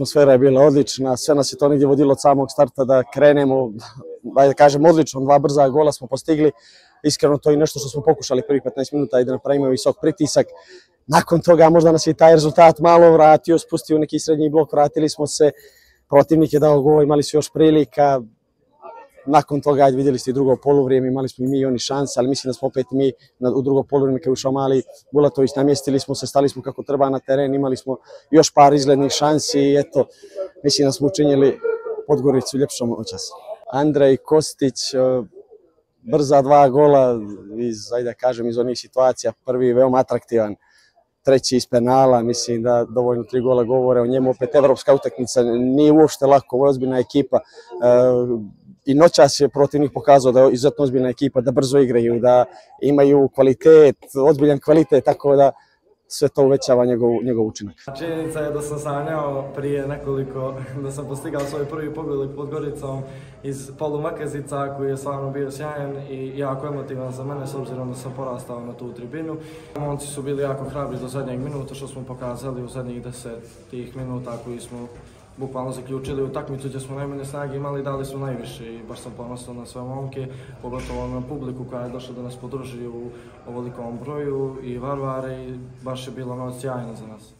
atmosfera je bila odlična, sve nas je to negdje vodilo od samog starta da krenemo, da kažem odlično, dva brza gola smo postigli, iskreno to je nešto što smo pokušali prvih 15 minuta i da napravimo visok pritisak. Nakon toga možda nas je taj rezultat malo vratio, spustio neki srednji blok, vratili smo se, protivnik je dao gol, imali su još prilika, nakon toga vidjeli ste i drugo poluvrijeme, imali smo i mi i oni šanse, ali mislim da smo opet mi u drugo poluvrijeme kad je ušao mali Bulatović, namjestili smo se, stali smo kako treba na teren, imali smo još par izglednih šansi i eto, mislim da smo učinili Podgoricu ljepšom očas. Andrej Kostić, e, brza dva gola iz, ajde kažem, iz onih situacija, prvi veoma atraktivan, treći iz penala, mislim da dovoljno tri gola govore o njemu, opet evropska utakmica, nije uopšte lako, ovo je ozbiljna ekipa, e, i noćas je protivnik pokazao da je izuzetno ozbiljna ekipa, da brzo igraju, da imaju kvalitet, ozbiljan kvalitet, tako da sve to uvećava njegov, njegov učinak. Činjenica je da sam sanjao prije nekoliko, da sam postigao svoj prvi pogodak pod Goricom iz polu Makezica koji je stvarno bio sjajan i jako emotivan za mene s obzirom da sam porastao na tu tribinu. Momci su bili jako hrabri do zadnjeg minuta što smo pokazali u zadnjih deset tih minuta koji smo bukvalno zaključili utakmicu gdje smo najmanje snage imali, dali smo najviše i baš sam ponosan na sve momke, pogotovo na publiku koja je došla da nas podrži u ovolikom broju i varvare i baš je bilo noć sjajno za nas.